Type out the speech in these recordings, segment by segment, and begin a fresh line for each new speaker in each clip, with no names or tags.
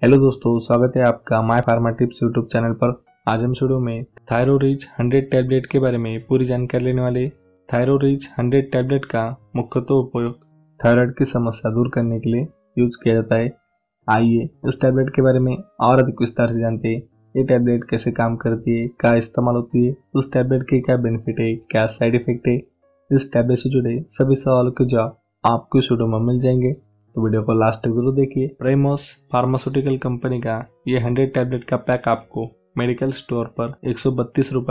Hello दोस्तों, स्वागत है आपका my pharma tips YouTube channel पर। आज हम शुरू में थायरोरिच 100 टैबलेट के बारे में पूरी जानकारी लेने वाले। थायरोरिच 100 टैबलेट का मुख्यतः उपयोग थायराइड की समस्या दूर करने के लिए यूज़ किया जाता है। आइए इस टैबलेट के बारे में और अधिक विस्तार से जानते हैं। ये टैबलेट कैसे काम करती है, क्या इस्तेमाल होती है, उस टैबलेट के क्या बेनिफिट है, क्या साइड इफ़ेक्ट है? इस टैबलेट से जुड़े सभी सवालों के जवाब आपको वीडियो में मिल जाएँगे। तो वीडियो को लास्ट तक ज़रूर देखिए। प्रेमोस फार्मास्यूटिकल कंपनी का ये 100 टैबलेट का पैक आपको मेडिकल स्टोर पर एक सौ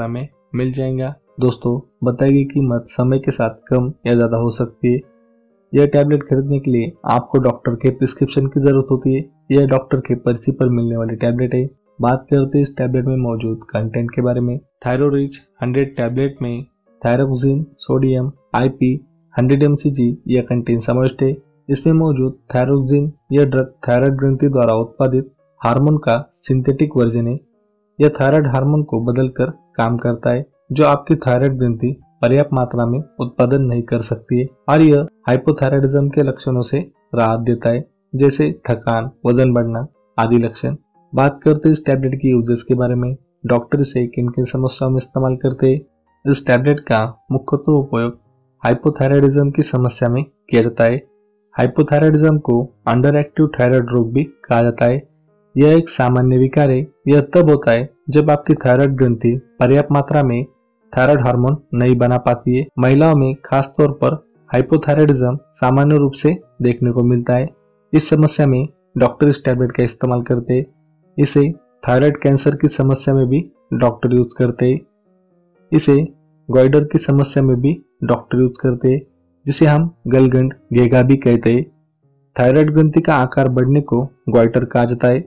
में मिल जाएगा। दोस्तों बताई गई कीमत समय के साथ कम या ज़्यादा हो सकती है। यह टैबलेट खरीदने के लिए आपको डॉक्टर के प्रिस्क्रिप्शन की ज़रूरत होती है। यह डॉक्टर के पर्ची पर मिलने वाली टैबलेट है। बात करते हैं इस टैबलेट में मौजूद कंटेंट के बारे में। थायरोरिच 100 टैबलेट में थायरोक्सिन सोडियम आईपी 100 एम यह कंटेन समाविष्ट है। इसमें मौजूद थायरोक्सिन यह ड्रग थायराइड ग्रंथि द्वारा उत्पादित हार्मोन का सिंथेटिक वर्जन है। यह थायराइड हार्मोन को बदलकर काम करता है, जो आपकी थायराइड ग्रंथि पर्याप्त मात्रा में उत्पादन नहीं कर सकती है और यह हाइपोथायराइडिज्म के लक्षणों से राहत देता है, जैसे थकान, वज़न बढ़ना आदि लक्षण। बात करते इस टैबलेट की यूजेस के बारे में। डॉक्टर इसे किन किन समस्याओं में इस्तेमाल करते हैं? इस टैबलेट का मुख्यतः उपयोग हाइपोथायराइडिज्म की समस्या में किया जाता है। हाइपोथायराइडिज्म को अंडर एक्टिव थायराइड रोग भी कहा जाता है। यह एक सामान्य विकार है। यह तब होता है जब आपकी थायराइड ग्रंथि पर्याप्त मात्रा में थायराइड हार्मोन नहीं बना पाती है। महिलाओं में खास तौर पर हाइपोथायराइडिज्म सामान्य रूप से देखने को मिलता है। इस समस्या में डॉक्टर इस टैबलेट का इस्तेमाल करते हैं। इसे थायराइड कैंसर की समस्या में भी डॉक्टर यूज़ करते हैं। इसे ग्वाइडर की समस्या में भी डॉक्टर यूज़ करते हैं। जिसे हम गलगंड गेगा भी कहते हैं। थायराइड ग्रंथि का आकार बढ़ने को ग्वाइटर कहा जाता है।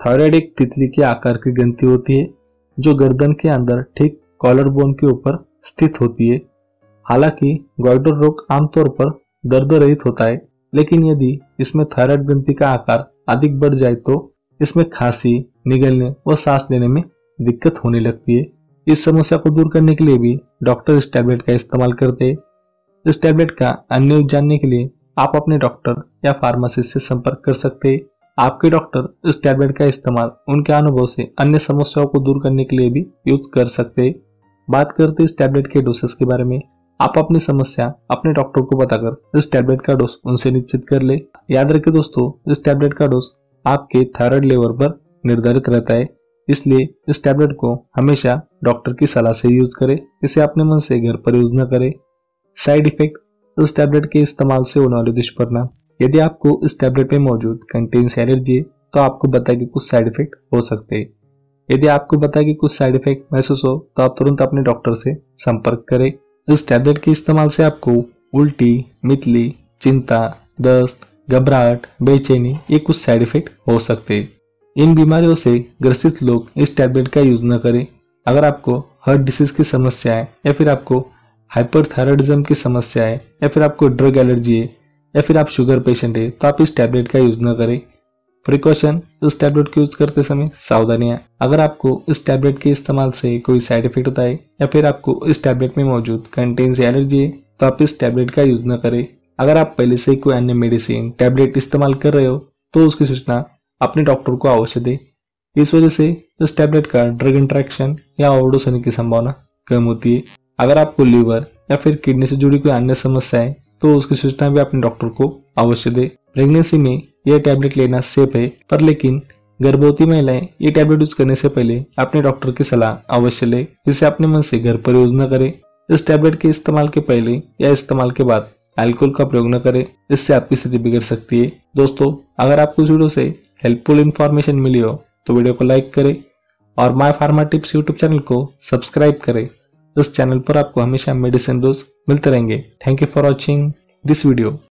थायराइड एक तितली के आकार की ग्रंथि होती है, जो गर्दन के अंदर ठीक कॉलर बोन के ऊपर स्थित होती है। हालाँकि ग्वाइटर रोग आमतौर पर दर्द रहित होता है, लेकिन यदि इसमें थायराइड ग्रंथि का आकार अधिक बढ़ जाए तो इसमें खांसी, निगलने व सांस लेने में दिक्कत होने लगती है। इस समस्या को दूर करने के लिए भी डॉक्टर इस टैबलेट का इस्तेमाल करते हैं। इस टैबलेट का अन्य जानने के लिए आप अपने डॉक्टर या फार्मासिस्ट से संपर्क कर सकते हैं। आपके डॉक्टर इस टैबलेट का इस्तेमाल उनके अनुभव से अन्य समस्याओं को दूर करने के लिए भी यूज़ कर सकते हैं। बात करते इस टैबलेट के डोसेस के बारे में। आप अपनी समस्या अपने डॉक्टर को बताकर इस टैबलेट का डोज उनसे निश्चित कर ले। याद रखें दोस्तों, इस टैबलेट का डोज आपके थायराइड लेवल पर निर्धारित रहता है। इसलिए इस टैबलेट को हमेशा डॉक्टर की सलाह से यूज़ करें। इसे अपने मन से घर पर यूज़ न करें। साइड इफ़ेक्ट इस टैबलेट के इस्तेमाल से होने वाले दुष्परिणाम। यदि आपको इस टैबलेट में मौजूद कंटेन्स है तो आपको बताए कि कुछ साइड इफ़ेक्ट हो सकते हैं। यदि आपको बताए कि कुछ साइड इफ़ेक्ट महसूस हो तो आप तुरंत अपने डॉक्टर से संपर्क करें। इस टैबलेट के इस्तेमाल से आपको उल्टी, मितली, चिंता, दस्त, घबराहट, बेचैनी, ये कुछ साइड इफ़ेक्ट हो सकते हैं। इन बीमारियों से ग्रसित लोग इस टैबलेट का यूज़ न करें। अगर आपको हार्ट डिसीज की समस्या है, या फिर आपको हाइपरथायरॉयडिज्म की समस्या है, या फिर आपको ड्रग एलर्जी है, या फिर आप शुगर पेशेंट है तो आप इस टैबलेट का यूज़ न करें। प्रिकॉशन इस टैबलेट को यूज़ करते समय सावधानियाँ अगर आपको इस टैबलेट के इस्तेमाल से कोई साइड इफ़ेक्ट होता है, या फिर आपको इस टैबलेट में मौजूद कंटेन से एलर्जी है तो आप इस टैबलेट का यूज़ न करें। अगर आप पहले से कोई अन्य मेडिसिन टैबलेट इस्तेमाल कर रहे हो तो उसकी सूचना अपने डॉक्टर को अवश्य दे। इस वजह से इस टैबलेट का ड्रग इंट्रैक्शन या ओवरडोज होने की संभावना कम होती है। अगर आपको लीवर या फिर किडनी से जुड़ी कोई अन्य समस्या है तो उसकी सूचना भी अपने डॉक्टर को अवश्य दे। प्रेगनेंसी में यह टैबलेट लेना सेफ़ है, पर लेकिन गर्भवती महिलाएँ ये टैबलेट यूज़ करने से पहले अपने डॉक्टर की सलाह अवश्य ले, जिसे अपने मन से घर पर यूज़ न करें। इस टैबलेट के इस्तेमाल के पहले या इस्तेमाल के बाद अल्कोहल का प्रयोग न करें, इससे आपकी स्थिति बिगड़ सकती है। दोस्तों, अगर आपको इस वीडियो से हेल्पफुल इन्फॉर्मेशन मिली हो तो वीडियो को लाइक करें और my pharma tips YouTube channel को सब्सक्राइब करें। इस चैनल पर आपको हमेशा मेडिसिन दोस्त मिलते रहेंगे। Thank you for watching this video